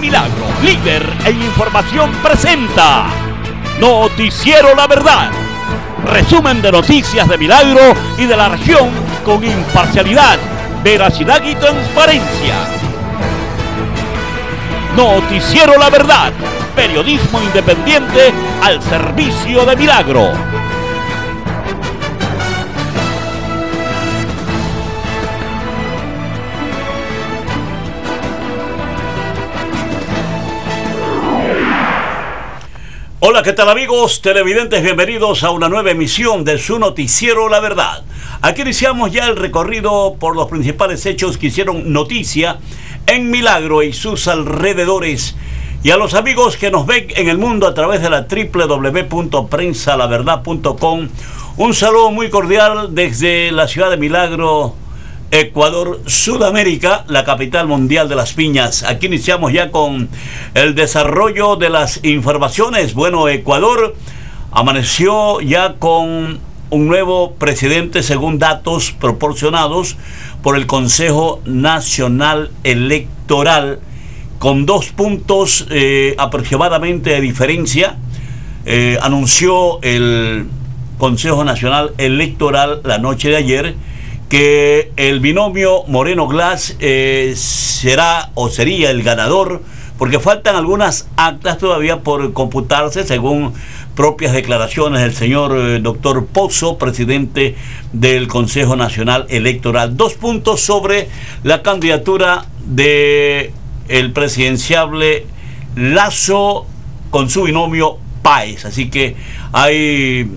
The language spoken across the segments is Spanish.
Milagro, líder en información, presenta Noticiero La Verdad. Resumen de noticias de Milagro y de la región con imparcialidad, veracidad y transparencia. Noticiero La Verdad, periodismo independiente al servicio de Milagro. Hola, ¿qué tal amigos televidentes? Bienvenidos a una nueva emisión de su noticiero La Verdad. Aquí iniciamos ya el recorrido por los principales hechos que hicieron noticia en Milagro y sus alrededores. Y a los amigos que nos ven en el mundo a través de la www.prensalaverdad.com, un saludo muy cordial desde la ciudad de Milagro, Ecuador, Sudamérica, la capital mundial de las piñas. Aquí iniciamos ya con el desarrollo de las informaciones. Bueno, Ecuador amaneció ya con un nuevo presidente según datos proporcionados por el Consejo Nacional Electoral con dos puntos eh, aproximadamente de diferencia. Eh, anunció el Consejo Nacional Electoral la noche de ayer que el binomio Moreno Glass eh, será o sería el ganador, porque faltan algunas actas todavía por computarse, según propias declaraciones del señor eh, doctor Pozo, presidente del Consejo Nacional Electoral. Dos puntos sobre la candidatura de presidenciable Lazo con su binomio Páez. Así que hay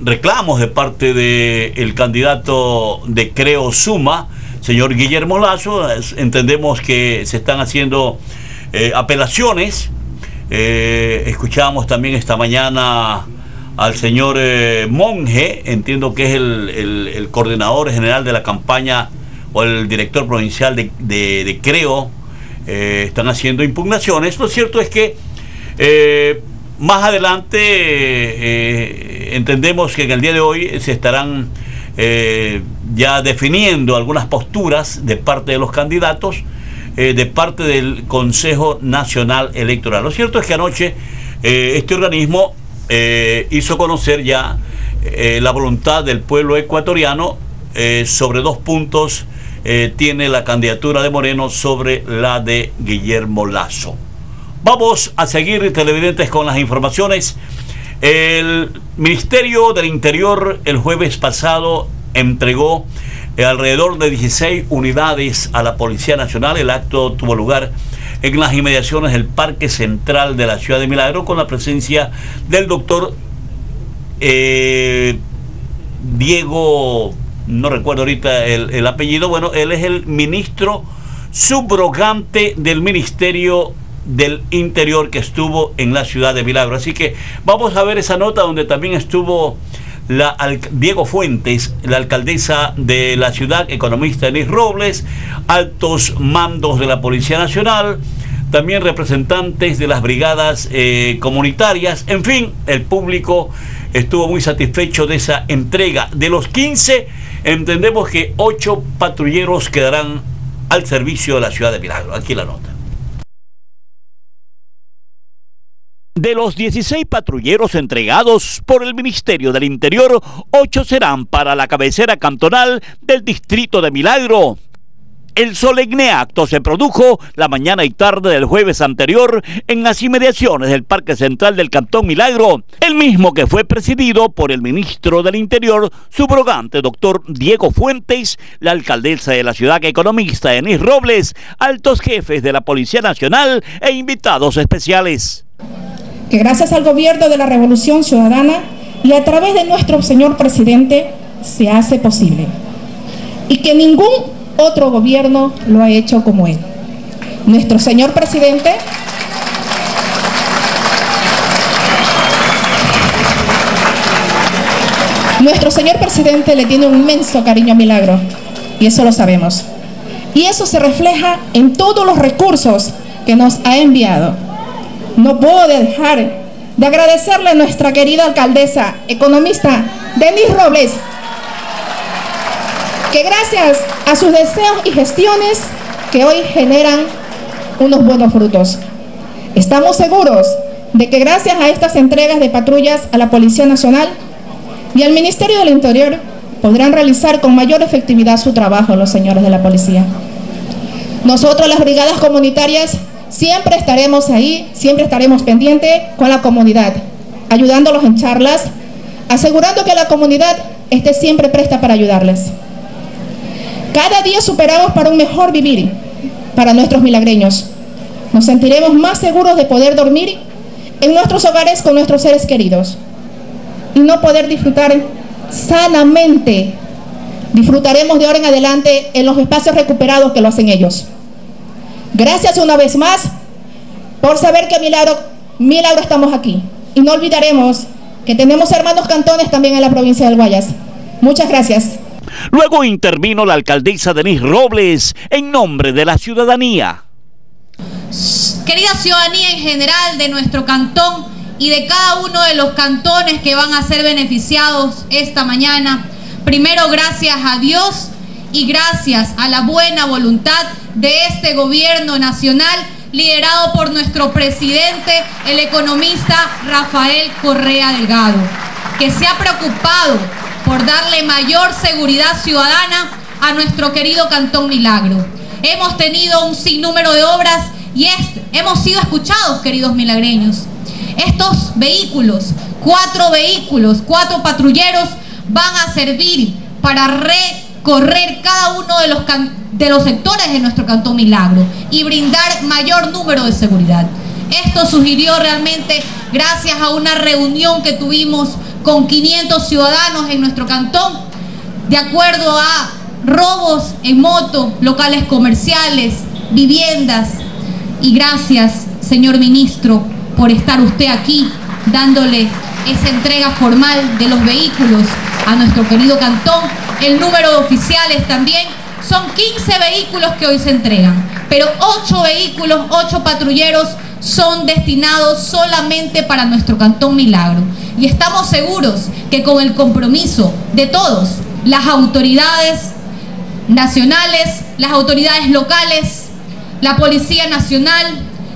reclamos de parte del candidato de Creo Suma, señor Guillermo Lazo. Entendemos que se están haciendo eh, apelaciones. Eh, escuchamos también esta mañana al señor eh, Monge, entiendo que es el, coordinador general de la campaña o el director provincial de, de Creo. están haciendo impugnaciones. Lo cierto es que más adelante eh, entendemos que en el día de hoy se estarán eh, ya definiendo algunas posturas de parte de los candidatos, eh, de parte del Consejo Nacional Electoral. Lo cierto es que anoche este organismo hizo conocer ya la voluntad del pueblo ecuatoriano sobre dos puntos. tiene la candidatura de Moreno sobre la de Guillermo Lazo. Vamos a seguir, televidentes, con las informaciones. El Ministerio del Interior el jueves pasado entregó alrededor de 16 unidades a la Policía Nacional. El acto tuvo lugar en las inmediaciones del Parque Central de la Ciudad de Milagro con la presencia del doctor eh, Diego, no recuerdo ahorita el, apellido, bueno, él es el ministro subrogante del Ministerio del Interior que estuvo en la ciudad de Milagro. Así que vamos a ver esa nota donde también estuvo la Diego Fuentes, la alcaldesa de la ciudad, economista Enis Robles, altos mandos de la Policía Nacional, también representantes de las brigadas eh, comunitarias, en fin, el público estuvo muy satisfecho de esa entrega. De los 15, entendemos que 8 patrulleros quedarán al servicio de la ciudad de Milagro. Aquí la nota. De los 16 patrulleros entregados por el Ministerio del Interior, 8 serán para la cabecera cantonal del Distrito de Milagro. El solemne acto se produjo la mañana y tarde del jueves anterior en las inmediaciones del Parque Central del Cantón Milagro, el mismo que fue presidido por el ministro del Interior, subrogante doctor Diego Fuentes, la alcaldesa de la ciudad economista Enis Robles, altos jefes de la Policía Nacional e invitados especiales que gracias al gobierno de la Revolución Ciudadana y a través de nuestro señor presidente se hace posible. Y que ningún otro gobierno lo ha hecho como él. Nuestro señor presidente Nuestro señor presidente le tiene un inmenso cariño a Milagro y eso lo sabemos. Y eso se refleja en todos los recursos que nos ha enviado no puedo dejar de agradecerle a nuestra querida alcaldesa, economista Denis Robles, que gracias a sus deseos y gestiones que hoy generan unos buenos frutos. Estamos seguros de que gracias a estas entregas de patrullas a la Policía Nacional y al Ministerio del Interior podrán realizar con mayor efectividad su trabajo los señores de la policía. Nosotros, las brigadas comunitarias, siempre estaremos ahí, siempre estaremos pendientes con la comunidad, ayudándolos en charlas, asegurando que la comunidad esté siempre presta para ayudarles. Cada día superamos para un mejor vivir para nuestros milagreños. Nos sentiremos más seguros de poder dormir en nuestros hogares con nuestros seres queridos y no poder disfrutar sanamente. Disfrutaremos de ahora en adelante en los espacios recuperados que lo hacen ellos. Gracias una vez más por saber que milagro, milagro estamos aquí. Y no olvidaremos que tenemos hermanos cantones también en la provincia del Guayas. Muchas gracias. Luego intervino la alcaldesa Denise Robles en nombre de la ciudadanía. Querida ciudadanía en general de nuestro cantón y de cada uno de los cantones que van a ser beneficiados esta mañana, primero gracias a Dios y gracias a la buena voluntad de este gobierno nacional liderado por nuestro presidente, el economista Rafael Correa Delgado, que se ha preocupado por darle mayor seguridad ciudadana a nuestro querido Cantón Milagro. Hemos tenido un sinnúmero de obras y hemos sido escuchados, queridos milagreños. Estos vehículos, cuatro vehículos, cuatro patrulleros, van a servir para recorrer cada uno de los, de los sectores de nuestro Cantón Milagro y brindar mayor número de seguridad. Esto sugirió realmente gracias a una reunión que tuvimos con 500 ciudadanos en nuestro cantón, de acuerdo a robos en moto, locales comerciales, viviendas. Y gracias, señor ministro, por estar usted aquí dándole esa entrega formal de los vehículos a nuestro querido cantón. El número de oficiales también. Son 15 vehículos que hoy se entregan, pero 8 vehículos, 8 patrulleros son destinados solamente para nuestro Cantón Milagro. Y estamos seguros que con el compromiso de todos, las autoridades nacionales, las autoridades locales, la Policía Nacional,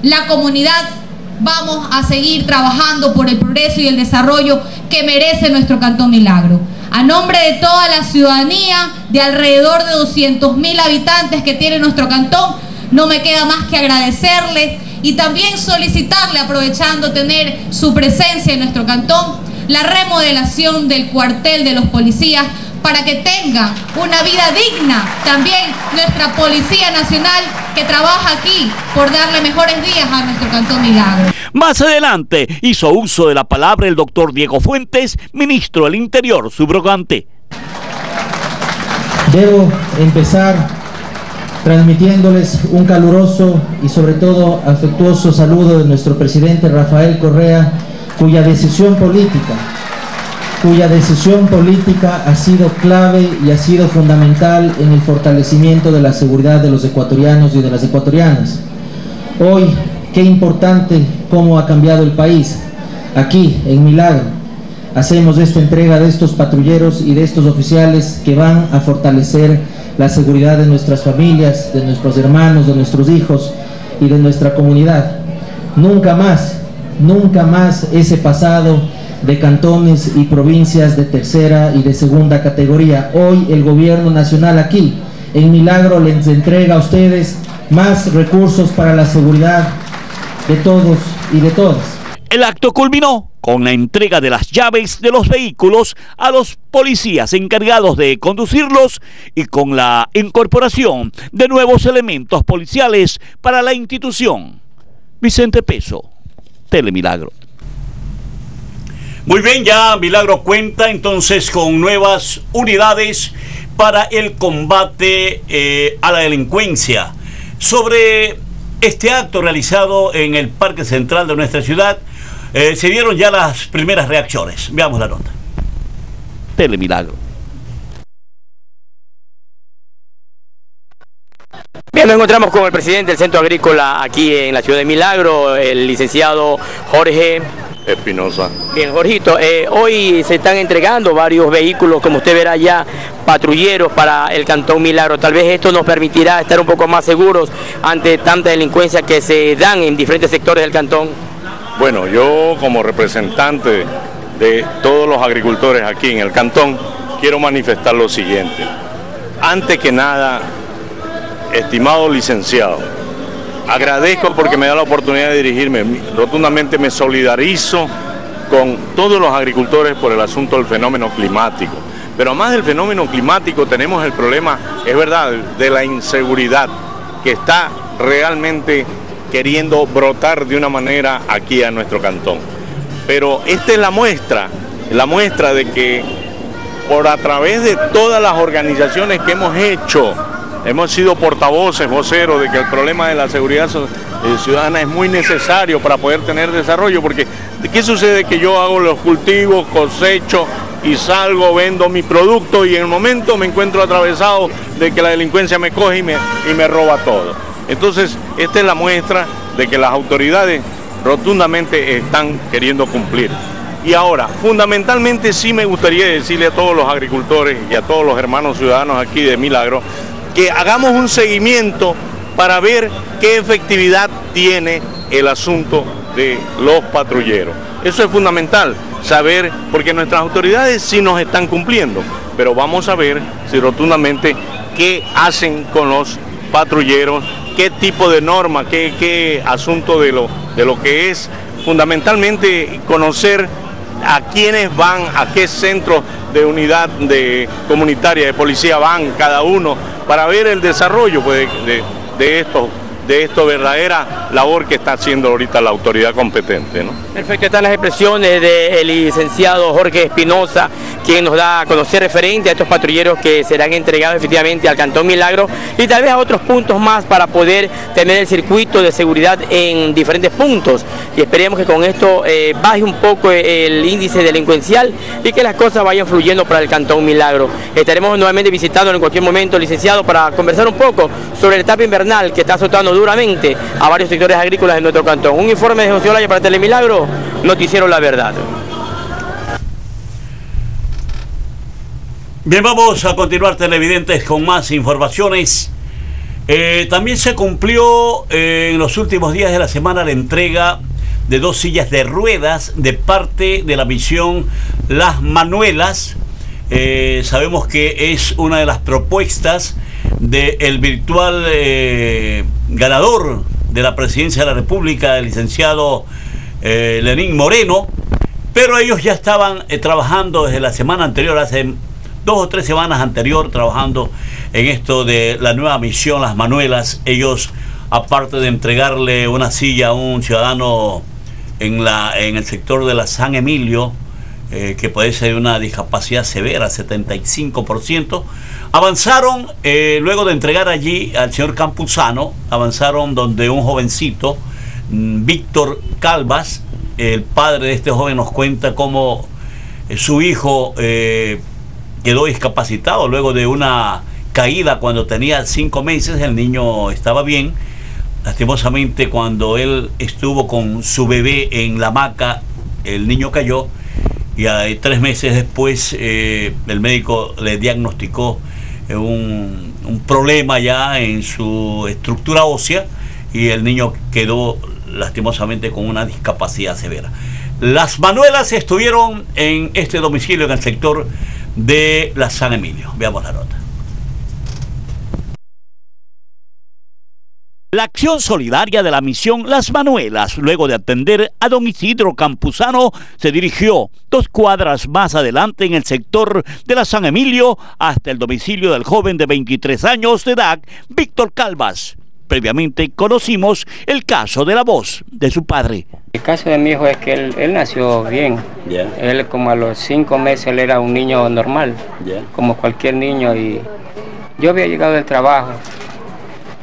la comunidad, vamos a seguir trabajando por el progreso y el desarrollo que merece nuestro Cantón Milagro. A nombre de toda la ciudadanía, de alrededor de 200 mil habitantes que tiene nuestro cantón, no me queda más que agradecerle y también solicitarle, aprovechando tener su presencia en nuestro cantón, la remodelación del cuartel de los policías para que tenga una vida digna también nuestra Policía Nacional que trabaja aquí por darle mejores días a nuestro Cantón Milagro. Más adelante hizo uso de la palabra el doctor Diego Fuentes, ministro del Interior subrogante. Debo empezar transmitiéndoles un caluroso y sobre todo afectuoso saludo de nuestro presidente Rafael Correa, cuya decisión política, cuya decisión política ha sido clave y ha sido fundamental en el fortalecimiento de la seguridad de los ecuatorianos y de las ecuatorianas. Hoy, qué importante cómo ha cambiado el país. Aquí, en Milagro, hacemos esta entrega de estos patrulleros y de estos oficiales que van a fortalecer la seguridad de nuestras familias, de nuestros hermanos, de nuestros hijos y de nuestra comunidad. Nunca más, nunca más ese pasado de cantones y provincias de tercera y de segunda categoría. Hoy el gobierno nacional aquí, en Milagro, les entrega a ustedes más recursos para la seguridad de todos y de todas. El acto culminó con la entrega de las llaves de los vehículos a los policías encargados de conducirlos y con la incorporación de nuevos elementos policiales para la institución. Vicente Peso, Telemilagro. Muy bien, ya Milagro cuenta entonces con nuevas unidades para el combate eh, a la delincuencia. Sobre este acto realizado en el Parque Central de nuestra ciudad, eh, se dieron ya las primeras reacciones. Veamos la nota. Telemilagro. Bien, nos encontramos con el presidente del Centro Agrícola aquí en la ciudad de Milagro, el licenciado Jorge Espinosa. Bien, Jorgito, eh, hoy se están entregando varios vehículos, como usted verá ya, patrulleros para el Cantón Milagro. Tal vez esto nos permitirá estar un poco más seguros ante tanta delincuencia que se dan en diferentes sectores del cantón. Bueno, yo como representante de todos los agricultores aquí en el cantón, quiero manifestar lo siguiente. Antes que nada, estimado licenciado, agradezco porque me da la oportunidad de dirigirme. Rotundamente me solidarizo con todos los agricultores por el asunto del fenómeno climático. Pero más del fenómeno climático tenemos el problema, es verdad, de la inseguridad que está realmente queriendo brotar de una manera aquí a nuestro cantón. Pero esta es la muestra, la muestra de que por a través de todas las organizaciones que hemos hecho, hemos sido portavoces, voceros de que el problema de la seguridad eh, ciudadana es muy necesario para poder tener desarrollo, porque ¿qué sucede? Que yo hago los cultivos, cosecho y salgo, vendo mi producto y en el momento me encuentro atravesado de que la delincuencia me coge y me, y me roba todo. Entonces, esta es la muestra de que las autoridades rotundamente están queriendo cumplir. Y ahora, fundamentalmente sí me gustaría decirle a todos los agricultores y a todos los hermanos ciudadanos aquí de Milagro que hagamos un seguimiento para ver qué efectividad tiene el asunto de los patrulleros. Eso es fundamental, saber, porque nuestras autoridades sí nos están cumpliendo, pero vamos a ver si rotundamente qué hacen con los patrulleros, qué tipo de norma, qué, qué asunto de lo, de lo que es fundamentalmente conocer a quiénes van, a qué centros de unidad de comunitaria de policía van cada uno para ver el desarrollo pues, de, de estos de esto verdadera labor que está haciendo ahorita la autoridad competente. ¿no? Perfecto, están las expresiones del licenciado Jorge Espinosa, quien nos da a conocer referente a estos patrulleros que serán entregados efectivamente al Cantón Milagro y tal vez a otros puntos más para poder tener el circuito de seguridad en diferentes puntos. Y esperemos que con esto eh, baje un poco el índice delincuencial y que las cosas vayan fluyendo para el Cantón Milagro. Estaremos nuevamente visitando en cualquier momento, licenciado, para conversar un poco sobre el etapa invernal que está azotando duramente a varios sectores agrícolas en nuestro cantón. Un informe de José Olaya para Telemilagro, Noticiero La Verdad. Bien, vamos a continuar televidentes con más informaciones. Eh, también se cumplió eh, en los últimos días de la semana la entrega de dos sillas de ruedas de parte de la misión Las Manuelas. Eh, sabemos que es una de las propuestas del virtual ganador de la presidencia de la República, el licenciado eh, Lenín Moreno, pero ellos ya estaban eh, trabajando desde la semana anterior, hace dos o tres semanas anterior, trabajando en esto de la nueva misión Las Manuelas. Ellos, aparte de entregarle una silla a un ciudadano en, la, en el sector de la San Emilio, que puede ser una discapacidad severa, 75%, Avanzaron, eh, luego de entregar allí al señor Campuzano, avanzaron donde un jovencito, mm, Víctor Calvas, el padre de este joven nos cuenta cómo eh, su hijo eh, quedó discapacitado luego de una caída cuando tenía cinco meses, el niño estaba bien. Lastimosamente cuando él estuvo con su bebé en la hamaca, el niño cayó y tres meses después el médico le diagnosticó un, un problema ya en su estructura ósea y el niño quedó lastimosamente con una discapacidad severa. Las Manuelas estuvieron en este domicilio en el sector de la San Emilio. Veamos la nota. La acción solidaria de la misión Las Manuelas, luego de atender a don Isidro Campuzano, se dirigió dos cuadras más adelante en el sector de la San Emilio hasta el domicilio del joven de 23 años de edad, Víctor Calvas. Previamente conocimos el caso de la voz de su padre. El caso de mi hijo es que él, nació bien. Él como a los cinco meses él era un niño normal, como cualquier niño. Y yo había llegado del trabajo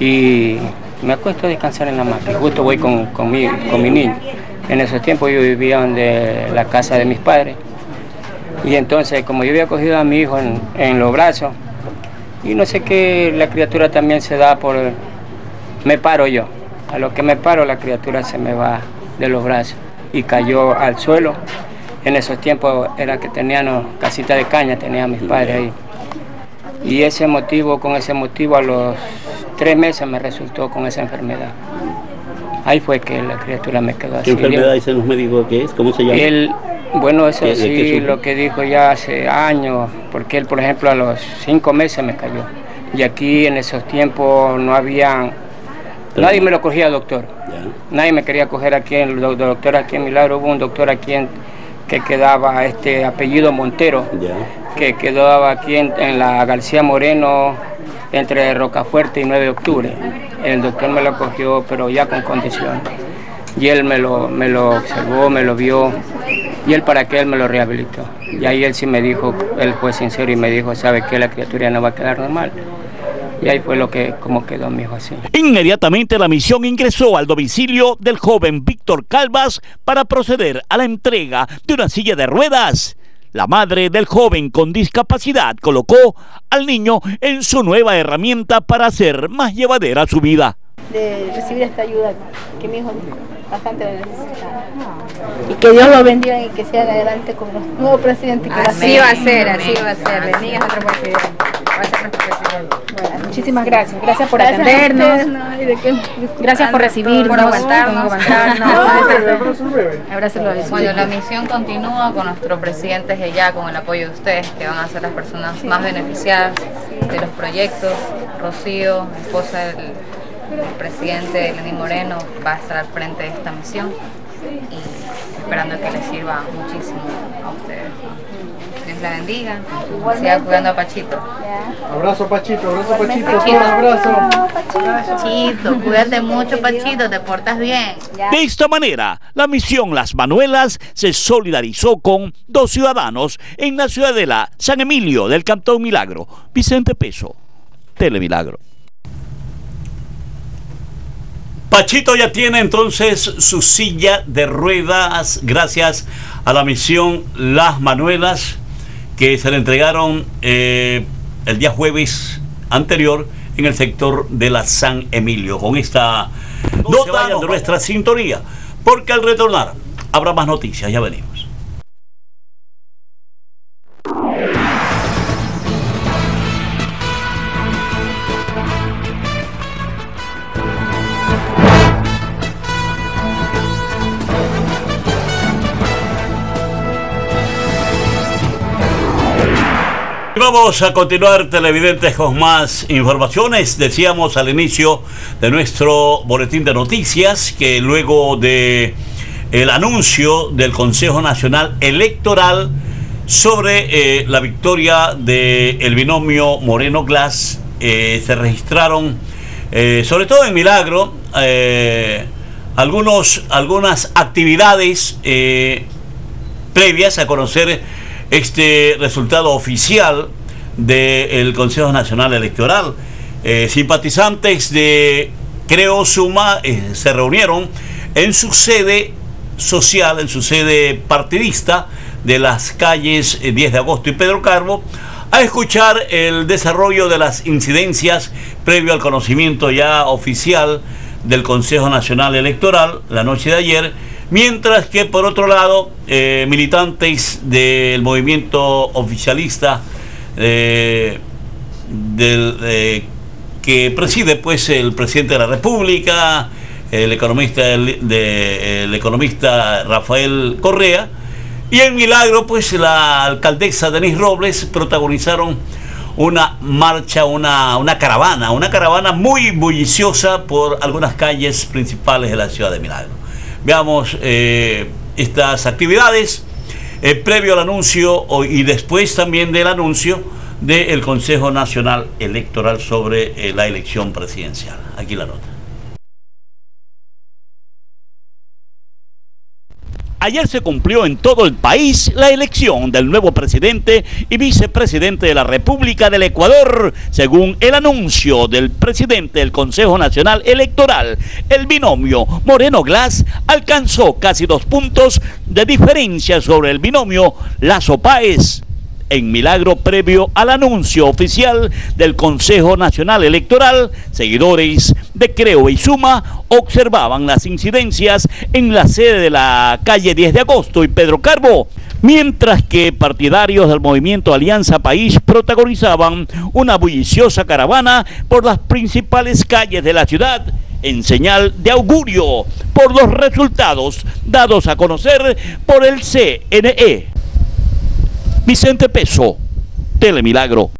y me acuesto a descansar en la máquina, justo voy con, con, mi, con mi niño. En esos tiempos yo vivía en la casa de mis padres. Y entonces, como yo había cogido a mi hijo en, los brazos, y no sé qué, la criatura también se da por... Me paro yo. A lo que me paro, la criatura se me va de los brazos. y cayó al suelo. En esos tiempos era que tenían casita de caña, tenían mis padres ahí. Y ese motivo, con ese motivo a los tres meses me resultó con esa enfermedad. Ahí fue que la criatura me quedó así. ¿Qué enfermedad dicen los médicos que es? ¿Cómo se llama? Él, bueno, eso sí, lo que dijo ya hace años, porque él, por ejemplo, a los cinco meses me cayó. Y aquí en esos tiempos no había... Nadie me lo cogía, doctor. Nadie me quería coger aquí, el doctor aquí en Milagro, hubo un doctor aquí en, que quedaba este apellido Montero, que quedaba aquí en, la García Moreno, entre Rocafuerte y 9 de octubre. El doctor me lo cogió, pero ya con condición. Y él me lo, me lo observó, me lo vio, y él para que él me lo rehabilitó. Y ahí él sí me dijo, él fue sincero y me dijo, sabe que la criatura no va a quedar normal. Y ahí fue lo que como quedó mi hijo así. Inmediatamente la misión ingresó al domicilio del joven Víctor Calvas para proceder a la entrega de una silla de ruedas. La madre del joven con discapacidad colocó al niño en su nueva herramienta para hacer más llevadera su vida. De recibir esta ayuda que mi hijo bastante lo necesita. Y que Dios lo bendiga y que sea adelante con los nuevos presidentes. Que así va a ser, así va a ser. Bendiga a nuestro presidente. Va a ser nuestro presidente. Muchísimas gracias. Gracias por atendernos. gracias por recibirnos. Por aguantarnos. Por aguantarnos. Bueno, la misión continúa con nuestro presidente ya con el apoyo de ustedes, que van a ser las personas más beneficiadas de los proyectos. Rocío, esposa del el presidente Lenín Moreno va a estar al frente de esta misión y esperando que les sirva muchísimo a ustedes. Dios la bendiga, siga cuidando a Pachito. Abrazo Pachito, abrazo Pachito, Pachito. abrazo. Pachito, cuídate mucho Pachito, te portas bien. De esta manera, la misión Las Manuelas se solidarizó con dos ciudadanos en la ciudadela San Emilio del Cantón Milagro, Vicente Peso, Telemilagro. Pachito ya tiene entonces su silla de ruedas gracias a la misión Las Manuelas que se le entregaron eh, el día jueves anterior en el sector de la San Emilio. Con esta nota de nuestra sintonía, porque al retornar habrá más noticias, ya venimos. Vamos a continuar televidentes con más informaciones. Decíamos al inicio de nuestro boletín de noticias que luego de el anuncio del Consejo Nacional Electoral sobre eh, la victoria del el binomio Moreno Glass eh, se registraron eh, sobre todo en Milagro algunos algunas actividades previas a conocer este resultado oficial del Consejo Nacional Electoral. Eh, simpatizantes de Creo Suma eh, se reunieron en su sede social, en su sede partidista de las calles 10 eh, de agosto y Pedro Carbo, a escuchar el desarrollo de las incidencias previo al conocimiento ya oficial del Consejo Nacional Electoral la noche de ayer Mientras que por otro lado, eh, militantes del movimiento oficialista eh, que preside pues el presidente de la República, el economista, el, economista Rafael Correa, y en Milagro, pues la alcaldesa Denise Robles protagonizaron una marcha, una, una caravana, una caravana muy bulliciosa por algunas calles principales de la ciudad de Milagro. Veamos eh, estas actividades eh, previo al anuncio y después también del anuncio del Consejo Nacional Electoral sobre eh, la elección presidencial. Aquí la nota. Ayer se cumplió en todo el país la elección del nuevo presidente y vicepresidente de la República del Ecuador. Según el anuncio del presidente del Consejo Nacional Electoral, el binomio Moreno Glass alcanzó casi dos puntos de diferencia sobre el binomio Lazo Páez en milagro previo al anuncio oficial del Consejo Nacional Electoral, seguidores de Creo y Suma observaban las incidencias en la sede de la calle 10 de agosto y Pedro Carbo, mientras que partidarios del movimiento Alianza País protagonizaban una bulliciosa caravana por las principales calles de la ciudad en señal de augurio por los resultados dados a conocer por el CNE. Vicente Peso, Telemilagro.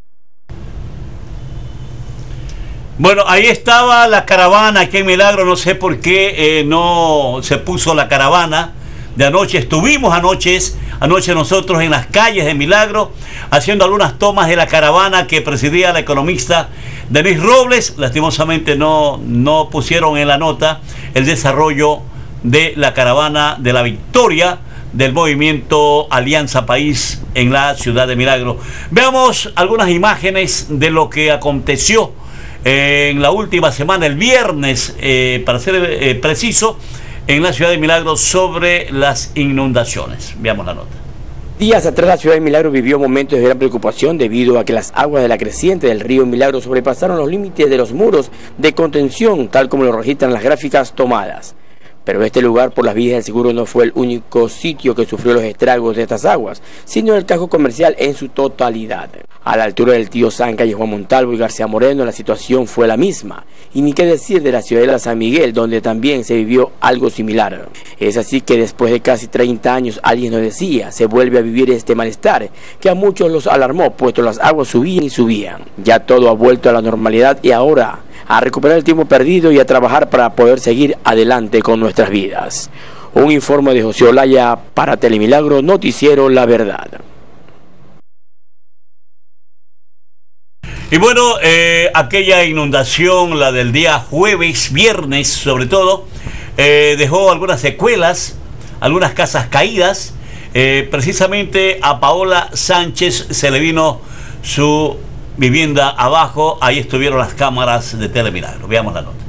Bueno, ahí estaba la caravana aquí en Milagro, no sé por qué eh, no se puso la caravana de anoche. Estuvimos anoche, anoche nosotros en las calles de Milagro haciendo algunas tomas de la caravana que presidía la economista Denis Robles. Lastimosamente no, no pusieron en la nota el desarrollo de la caravana de la victoria del movimiento Alianza País en la ciudad de Milagro. Veamos algunas imágenes de lo que aconteció en la última semana, el viernes, eh, para ser eh, preciso, en la ciudad de Milagro sobre las inundaciones. Veamos la nota. Días atrás la ciudad de Milagro vivió momentos de gran preocupación debido a que las aguas de la creciente del río Milagro sobrepasaron los límites de los muros de contención, tal como lo registran las gráficas tomadas. Pero este lugar por las vías del seguro no fue el único sitio que sufrió los estragos de estas aguas, sino el casco comercial en su totalidad. A la altura del tío San, calle Juan Montalvo y García Moreno la situación fue la misma. Y ni qué decir de la ciudadela de San Miguel, donde también se vivió algo similar. Es así que después de casi 30 años alguien nos decía, se vuelve a vivir este malestar, que a muchos los alarmó, puesto las aguas subían y subían. Ya todo ha vuelto a la normalidad y ahora a recuperar el tiempo perdido y a trabajar para poder seguir adelante con nuestras vidas. Un informe de José Olaya para Telemilagro, Noticiero La Verdad. Y bueno, eh, aquella inundación, la del día jueves, viernes sobre todo, eh, dejó algunas secuelas, algunas casas caídas. Eh, precisamente a Paola Sánchez se le vino su vivienda abajo, ahí estuvieron las cámaras de Telemilagro. Veamos la nota.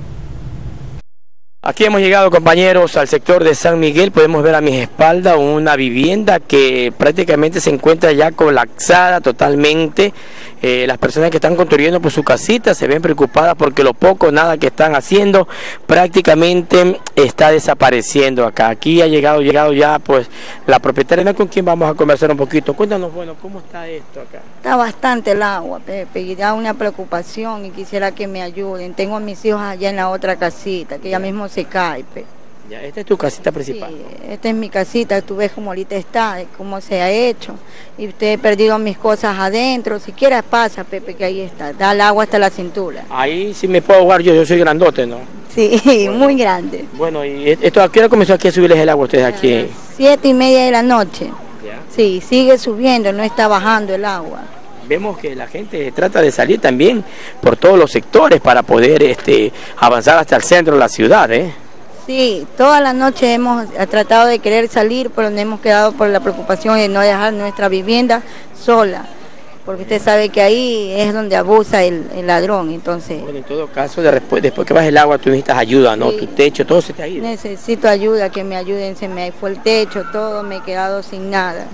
Aquí hemos llegado compañeros al sector de San Miguel, podemos ver a mis espaldas una vivienda que prácticamente se encuentra ya colapsada totalmente. Eh, las personas que están construyendo por su casita se ven preocupadas porque lo poco, nada que están haciendo prácticamente está desapareciendo acá. Aquí ha llegado, llegado ya pues la propietaria, con quien vamos a conversar un poquito. Cuéntanos, bueno, ¿cómo está esto acá? Está bastante el agua, Pepe, y da una preocupación y quisiera que me ayuden. Tengo a mis hijos allá en la otra casita, que ya mismo se cae, Ya, esta es tu casita principal. Sí, esta es mi casita, tú ves cómo ahorita está, cómo se ha hecho. Y usted he perdido mis cosas adentro, si quieres pasa, Pepe, que ahí está, da el agua hasta la cintura. Ahí sí me puedo jugar yo, yo soy grandote, ¿no? Sí, muy grande. Bueno, ¿y esto a qué hora comenzó aquí a subirles el agua a ustedes aquí? Siete y media de la noche. Sí, sigue subiendo, no está bajando el agua vemos que la gente trata de salir también por todos los sectores para poder este, avanzar hasta el centro de la ciudad. ¿eh? Sí, toda la noche hemos tratado de querer salir, pero nos hemos quedado por la preocupación de no dejar nuestra vivienda sola, porque usted sabe que ahí es donde abusa el, ladrón, entonces... Bueno, en todo caso, después, después que vas el agua, tú necesitas ayuda, ¿no? Tu techo, todo se te ha ido. Necesito ayuda, que me ayuden, se me fue el techo, todo, me he quedado sin nada.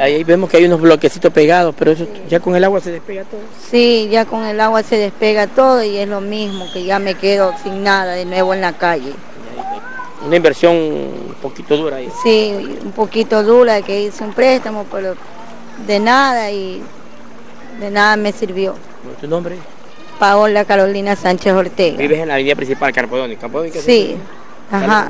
Ahí vemos que hay unos bloquecitos pegados, pero eso ya con el agua se despega todo. Sí, ya con el agua se despega todo y es lo mismo, que ya me quedo sin nada de nuevo en la calle. Una inversión un poquito dura ahí. Sí, un poquito dura, que hice un préstamo, pero de nada y de nada me sirvió. ¿Tu nombre? Paola Carolina Sánchez Ortega. ¿Vives en la avenida principal Carpodónica? Sí. Ajá.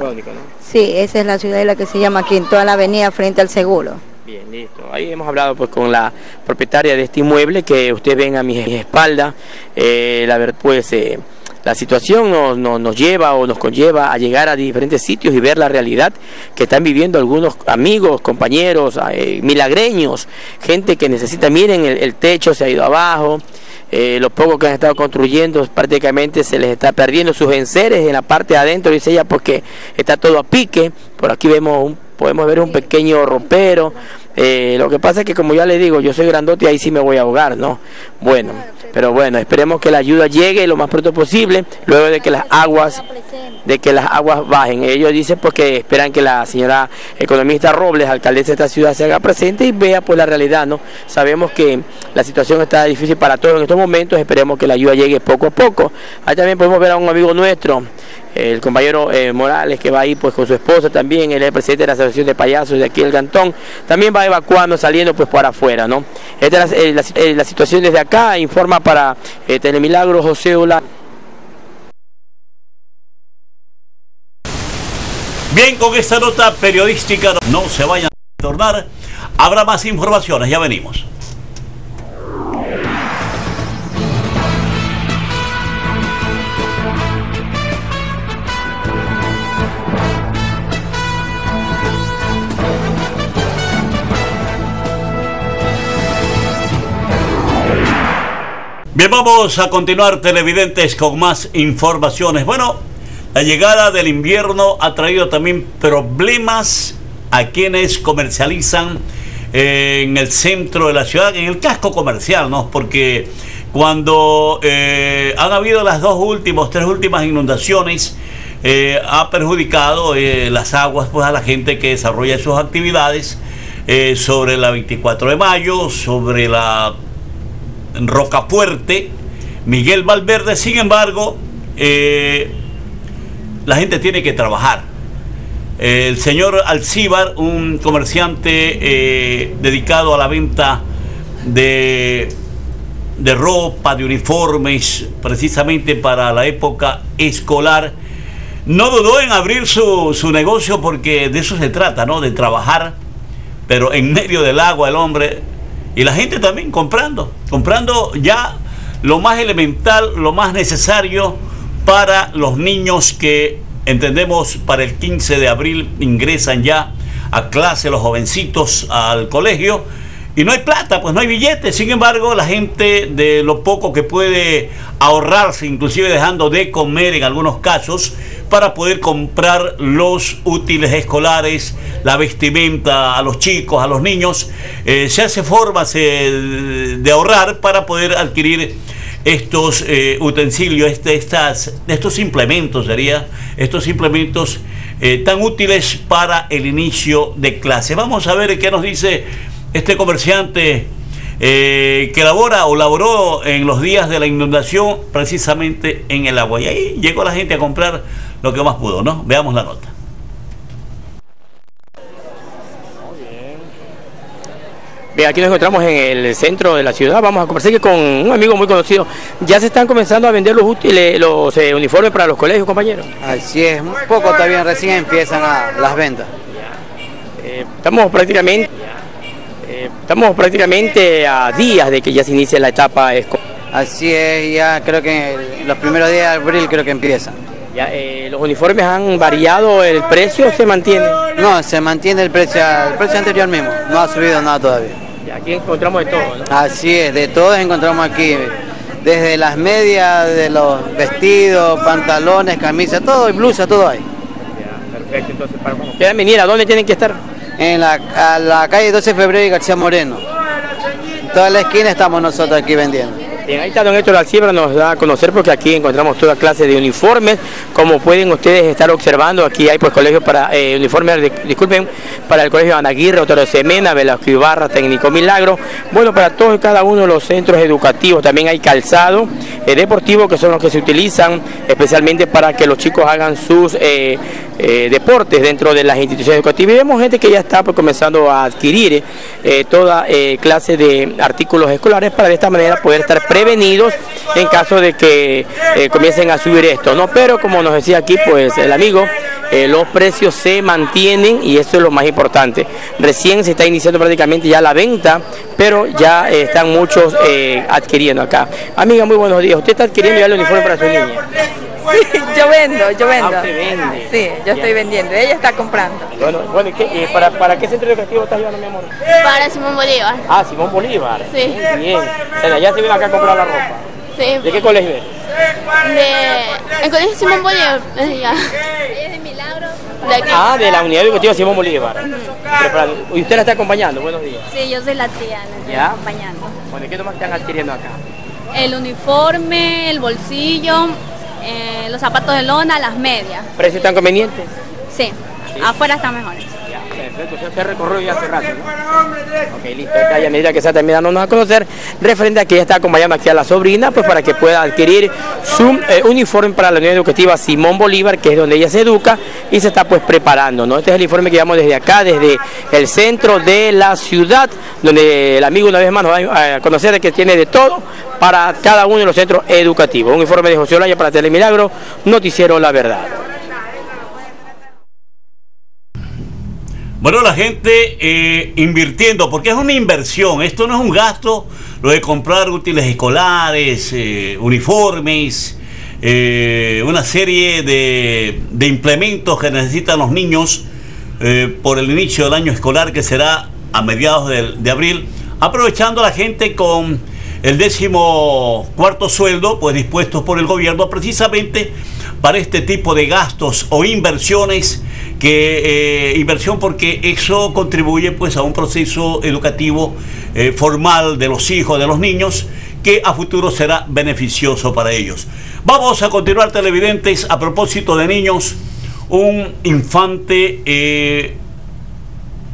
Sí, esa es la ciudad de la que se llama aquí, en toda la avenida frente al seguro. Bien, listo. Ahí hemos hablado pues con la propietaria de este inmueble que ustedes ven a mi espalda. Eh, la verdad, pues eh, la situación nos, nos, lleva o nos conlleva a llegar a diferentes sitios y ver la realidad que están viviendo algunos amigos, compañeros, eh, milagreños, gente que necesita, miren, el, techo se ha ido abajo. Eh, los pocos que han estado construyendo prácticamente se les está perdiendo sus enseres en la parte de adentro, dice ella, porque está todo a pique. Por aquí vemos un podemos ver un pequeño ropero. Eh, lo que pasa es que como ya le digo, yo soy grandote y ahí sí me voy a ahogar, ¿no? Bueno, pero bueno, esperemos que la ayuda llegue lo más pronto posible, luego de que las aguas de que las aguas bajen. Ellos dicen porque pues, esperan que la señora economista Robles, alcaldesa de esta ciudad, se haga presente y vea pues la realidad, ¿no? Sabemos que la situación está difícil para todos en estos momentos, esperemos que la ayuda llegue poco a poco. Ahí también podemos ver a un amigo nuestro, el compañero eh, Morales, que va ahí pues con su esposa también, él es el presidente de la Asociación de Payasos de aquí del Cantón, también va evacuando, saliendo pues para afuera, ¿no? Esta es la, eh, eh, la situación desde acá, informa para Telemilagro José Ola. Bien, con esta nota periodística no se vayan a tornar. Habrá más informaciones, ya venimos. Bien, vamos a continuar televidentes con más informaciones. Bueno, la llegada del invierno ha traído también problemas a quienes comercializan eh, en el centro de la ciudad, en el casco comercial, ¿no? Porque cuando eh, han habido las dos últimas, tres últimas inundaciones, eh, ha perjudicado las aguas pues, a la gente que desarrolla sus actividades sobre la 24 de mayo, sobre la Rocafuerte, Miguel Valverde. Sin embargo, la gente tiene que trabajar. El señor Alcíbar, un comerciante eh, dedicado a la venta de, de ropa, de uniformes, precisamente para la época escolar, no dudó en abrir su, su negocio porque de eso se trata, ¿no? De trabajar, pero en medio del agua el hombre y la gente también comprando, comprando ya lo más elemental, lo más necesario para los niños que entendemos para el 15 de abril ingresan ya a clase los jovencitos al colegio y no hay plata, pues no hay billetes. Sin embargo, la gente de lo poco que puede ahorrarse, inclusive dejando de comer en algunos casos, para poder comprar los útiles escolares, la vestimenta a los chicos, a los niños, eh, se hace formas de ahorrar para poder adquirir estos eh, utensilios, este, estas, estos implementos, sería, estos implementos eh, tan útiles para el inicio de clase. Vamos a ver qué nos dice este comerciante que labora o laboró en los días de la inundación precisamente en el agua. Y ahí llegó la gente a comprar lo que más pudo, ¿no? Veamos la nota. Bien, aquí nos encontramos en el centro de la ciudad. Vamos a conversar con un amigo muy conocido. Ya se están comenzando a vender los útiles, los eh, uniformes para los colegios, compañeros. Así es, un poco todavía recién empiezan las ventas. Eh, estamos prácticamente, eh, estamos prácticamente a días de que ya se inicie la etapa escolar. Así es, ya creo que los primeros días de abril creo que empiezan. Ya, ¿Los uniformes han variado el precio se mantiene? No, se mantiene el precio, el precio anterior mismo, no ha subido nada todavía aquí encontramos de todo. Así es, de todo encontramos aquí. Desde las medias, de los vestidos, pantalones, camisas, todo y blusa, todo hay. Ya, perfecto. Entonces, para cuando quieran venir, ¿a dónde tienen que estar? En la, la calle 12 de febrero y García Moreno. En toda la esquina estamos nosotros aquí vendiendo. Bien, ahí está don Héctor Alcibra, nos da a conocer porque aquí encontramos toda clase de uniformes, como pueden ustedes estar observando, aquí hay pues colegios para eh, uniformes, disculpen, para el colegio Anaguirre, Otero Semena, Velasco Ibarra, Técnico Milagro, bueno, para todos y cada uno de los centros educativos, también hay calzado eh, deportivo que son los que se utilizan especialmente para que los chicos hagan sus eh, deportes dentro de las instituciones educativas. Y vemos gente que ya está pues, comenzando a adquirir toda clase de artículos escolares para de esta manera poder estar prevenidos en caso de que eh, comiencen a subir esto, ¿no? Pero como nos decía aquí, pues el amigo, eh, los precios se mantienen y eso es lo más importante. Recién se está iniciando prácticamente ya la venta, pero ya eh, están muchos adquiriendo acá. Amiga, muy buenos días. ¿Usted está adquiriendo ya el uniforme para su niña? Sí, yo vendo, yo vendo. Ah, vende. Sí, yo estoy vendiendo, ella está comprando. Bueno, bueno ¿y para, para, qué centro educativo estás llevando, mi amor? Para Simón Bolívar. Ah, Simón Bolívar. Sí. Muy bien. O sea, ya se viene acá a comprar la ropa. Sí. ¿De qué colegio es? De... El colegio Simón Bolívar, Ella es de Milagro. De aquí. Ah, de la unidad educativa Simón Bolívar. ¿Y usted la está acompañando? Buenos días. Sí, yo soy la tía, la estoy ¿Ya? acompañando. Bueno, ¿qué más están adquiriendo acá? El uniforme, el bolsillo, eh, los zapatos de lona, las medias. ¿Precios tan convenientes? Sí, afuera están mejores. Perfecto, ya se recorrió ya hace rato, ¿no? Ok, listo. Acá ya medida que está terminando a conocer, referente a que ya está acompañando aquí a la sobrina, pues para que pueda adquirir su eh, uniforme para la Unión Educativa Simón Bolívar, que es donde ella se educa y se está pues preparando, ¿no? Este es el informe que llevamos desde acá, desde el centro de la ciudad, donde el amigo una vez más nos va a conocer de que tiene de todo para cada uno de los centros educativos. Un informe de José Olaya para Telemilagro, Noticiero La Verdad. Bueno, la gente eh, invirtiendo, porque es una inversión, esto no es un gasto, lo de comprar útiles escolares, eh, uniformes, eh, una serie de, implementos que necesitan los niños por el inicio del año escolar que será a mediados de, de abril, aprovechando a la gente con el décimo cuarto sueldo, pues dispuestos por el gobierno precisamente para este tipo de gastos o inversiones que eh, inversión porque eso contribuye pues a un proceso educativo eh, formal de los hijos de los niños que a futuro será beneficioso para ellos. Vamos a continuar televidentes a propósito de niños. Un infante eh,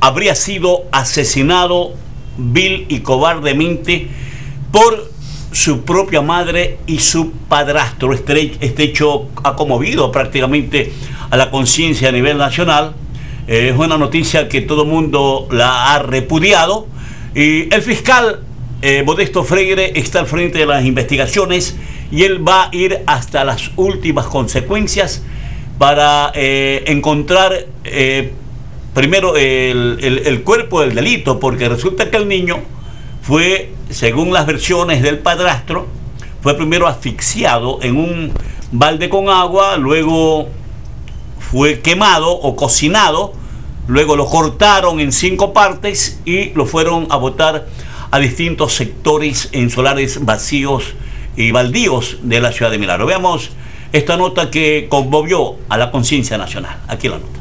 habría sido asesinado vil y cobardemente por su propia madre y su padrastro. Este, hecho ha conmovido prácticamente a la conciencia a nivel nacional. Eh, es una noticia que todo el mundo la ha repudiado. Y el fiscal eh, Modesto Freire está al frente de las investigaciones y él va a ir hasta las últimas consecuencias para eh, encontrar primero el, el cuerpo del delito, porque resulta que el niño fue, según las versiones del padrastro, fue primero asfixiado en un balde con agua, luego fue quemado o cocinado, luego lo cortaron en cinco partes y lo fueron a botar a distintos sectores en solares vacíos y baldíos de la ciudad de Milagro. Veamos esta nota que conmovió a la conciencia nacional. Aquí la nota.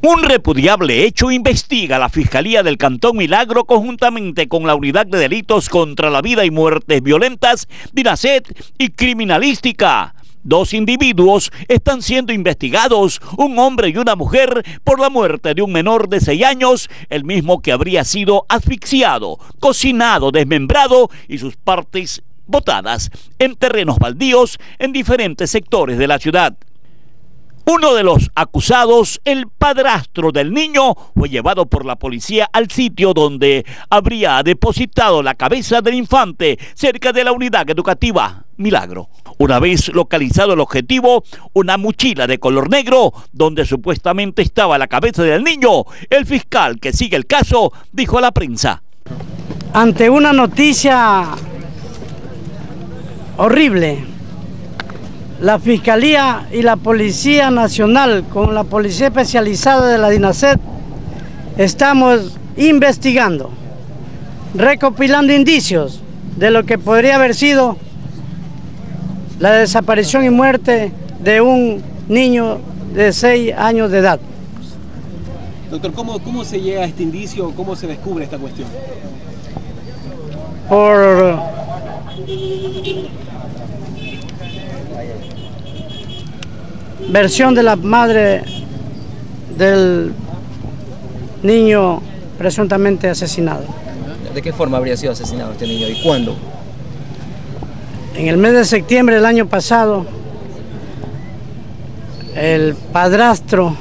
Un repudiable hecho investiga la Fiscalía del Cantón Milagro conjuntamente con la Unidad de Delitos contra la Vida y Muertes Violentas, DINASET y Criminalística. Dos individuos están siendo investigados, un hombre y una mujer, por la muerte de un menor de 6 años, el mismo que habría sido asfixiado, cocinado, desmembrado y sus partes botadas en terrenos baldíos en diferentes sectores de la ciudad. Uno de los acusados, el padrastro del niño, fue llevado por la policía al sitio donde habría depositado la cabeza del infante cerca de la unidad educativa Milagro. Una vez localizado el objetivo, una mochila de color negro donde supuestamente estaba la cabeza del niño, el fiscal que sigue el caso dijo a la prensa. Ante una noticia horrible, la Fiscalía y la Policía Nacional con la Policía Especializada de la DINASET estamos investigando, recopilando indicios de lo que podría haber sido la desaparición y muerte de un niño de 6 años de edad. Doctor, ¿cómo, ¿cómo se llega a este indicio? ¿Cómo se descubre esta cuestión? Por versión de la madre del niño presuntamente asesinado. ¿De qué forma habría sido asesinado este niño y cuándo? En el mes de septiembre del año pasado, el padrastro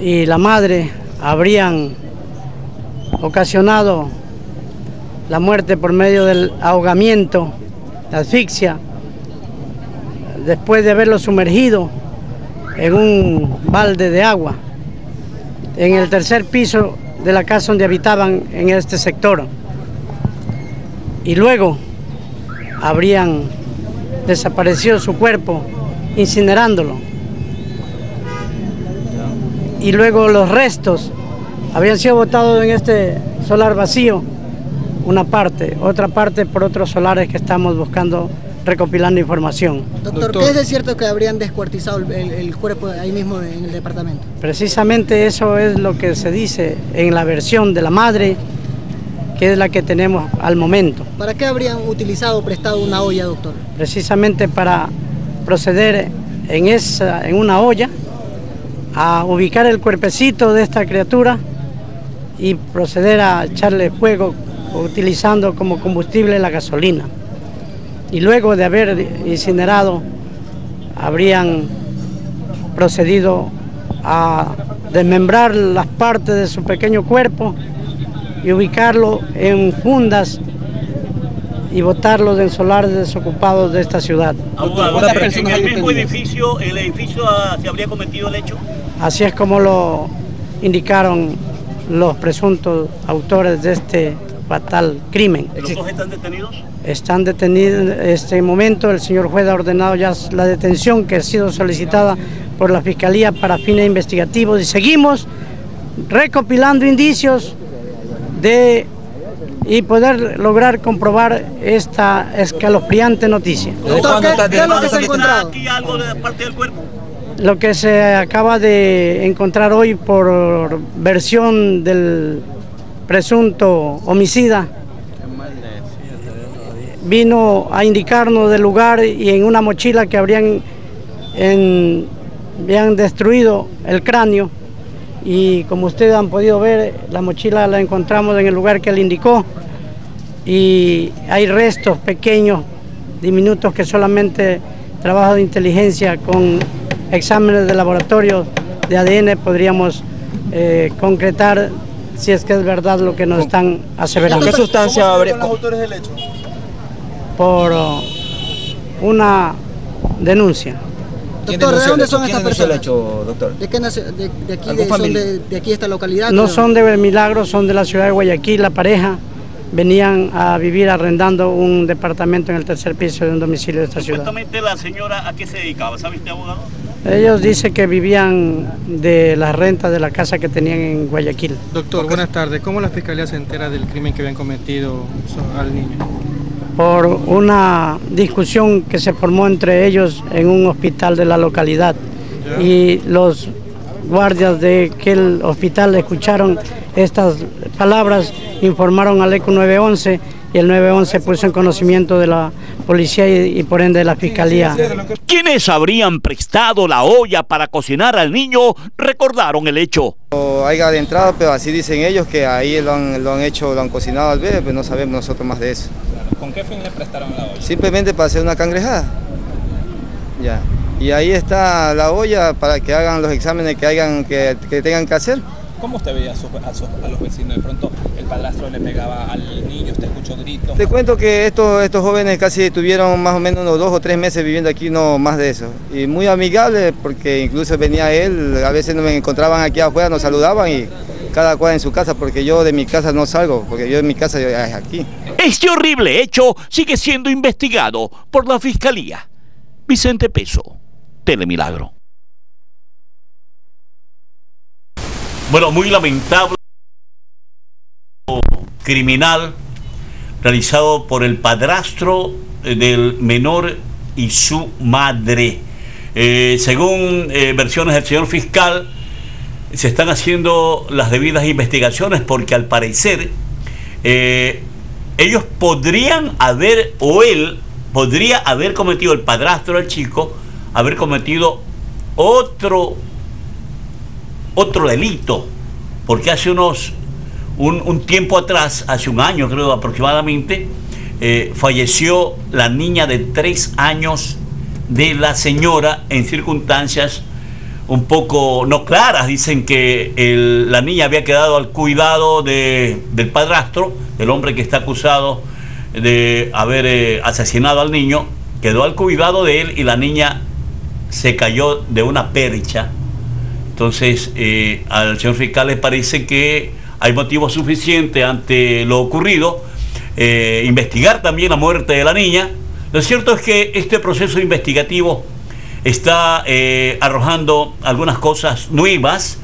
y la madre habrían ocasionado la muerte por medio del ahogamiento, la asfixia, después de haberlo sumergido en un balde de agua en el tercer piso de la casa donde habitaban en este sector. Y luego habrían desaparecido su cuerpo incinerándolo. Y luego los restos habrían sido botados en este solar vacío, una parte, otra parte por otros solares que estamos buscando recopilando información. Doctor, ¿qué es de cierto que habrían descuartizado el, cuerpo ahí mismo en el departamento? Precisamente eso es lo que se dice en la versión de la madre, que es la que tenemos al momento. ¿Para qué habrían utilizado o prestado una olla, doctor? Precisamente para proceder en, esa, en una olla a ubicar el cuerpecito de esta criatura y proceder a echarle fuego utilizando como combustible la gasolina. Y luego de haber incinerado, habrían procedido a desmembrar las partes de su pequeño cuerpo y ubicarlo en fundas y botarlo en solares desocupados de esta ciudad. ¿En el mismo edificio, el edificio ah, se habría cometido el hecho? Así es como lo indicaron los presuntos autores de este fatal crimen. ¿Los dos están detenidos? Están detenidos en este momento. El señor juez ha ordenado ya la detención que ha sido solicitada por la Fiscalía para fines investigativos y seguimos recopilando indicios de y poder lograr comprobar esta escalofriante noticia. ¿qué, es lo que se ha encontrado? ¿Aquí algo de parte del cuerpo? Lo que se acaba de encontrar hoy por versión del presunto homicida vino a indicarnos del lugar y en una mochila que habrían, habían destruido el cráneo y como ustedes han podido ver la mochila la encontramos en el lugar que él indicó y hay restos pequeños, diminutos que solamente trabajo de inteligencia con exámenes de laboratorio de ADN podríamos eh, concretar si es que es verdad lo que nos están aseverando. ¿Qué sustancia habría? los autores del hecho? Por una denuncia. Doctor, ¿de dónde son estas personas? el hecho, doctor? ¿De, qué nace, de, de aquí, de, son de, de, aquí esta localidad? No son de Milagro, son de la ciudad de Guayaquil, la pareja venían a vivir arrendando un departamento en el tercer piso de un domicilio de esta ciudad. Supuestamente la señora a qué se dedicaba, ¿sabe usted abogado? Ellos dicen que vivían de la renta de la casa que tenían en Guayaquil. Doctor, buenas tardes. ¿Cómo la fiscalía se entera del crimen que habían cometido al niño? Por una discusión que se formó entre ellos en un hospital de la localidad. Y los guardias de aquel hospital escucharon estas palabras, informaron al ECO 911 y el 911 puso en conocimiento de la policía y, y, por ende de la fiscalía. Quienes habrían prestado la olla para cocinar al niño recordaron el hecho. Haya adentrado, pero así dicen ellos que ahí lo han, lo han hecho, lo han cocinado al bebé, pero no sabemos nosotros más de eso. ¿Con qué fin le prestaron la olla? Simplemente para hacer una cangrejada. Ya. Y ahí está la olla para que hagan los exámenes que, hagan, que, que tengan que hacer. ¿Cómo usted veía a, su, a, su, a, los vecinos? De pronto el padrastro le pegaba al niño, usted escuchó gritos. Te cuento que estos, estos jóvenes casi tuvieron más o menos unos dos o tres meses viviendo aquí, no más de eso. Y muy amigables porque incluso venía él, a veces me encontraban aquí afuera, nos saludaban y cada cual en su casa, porque yo de mi casa no salgo, porque yo en mi casa es aquí. Este horrible hecho sigue siendo investigado por la Fiscalía. Vicente Peso, Telemilagro. Bueno, muy lamentable criminal realizado por el padrastro del menor y su madre. Eh, según eh, versiones del señor fiscal, se están haciendo las debidas investigaciones porque al parecer eh, ellos podrían haber, o él podría haber cometido, el padrastro del chico, haber cometido otro otro delito, porque hace unos, un, un, tiempo atrás, hace un año creo aproximadamente, eh, falleció la niña de tres años de la señora en circunstancias un poco no claras. Dicen que la niña había quedado al cuidado de, del padrastro, el hombre que está acusado de haber eh, asesinado al niño, quedó al cuidado de él y la niña se cayó de una percha entonces, eh, al señor fiscal le parece que hay motivo suficiente ante lo ocurrido, eh, investigar también la muerte de la niña. Lo cierto es que este proceso investigativo está eh, arrojando algunas cosas nuevas.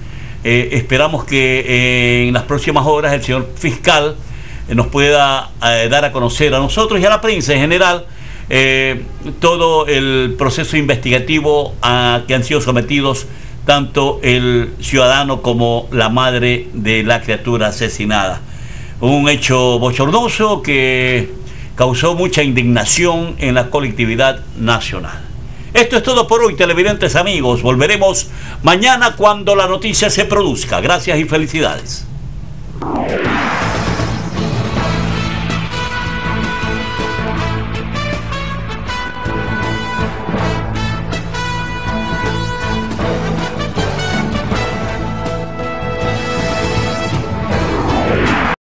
Eh, esperamos que en las próximas horas el señor fiscal nos pueda dar a conocer a nosotros y a la prensa en general todo el proceso investigativo a que han sido sometidos tanto el ciudadano como la madre de la criatura asesinada. Un hecho bochornoso que causó mucha indignación en la colectividad nacional. Esto es todo por hoy, televidentes amigos. Volveremos mañana cuando la noticia se produzca. Gracias y felicidades.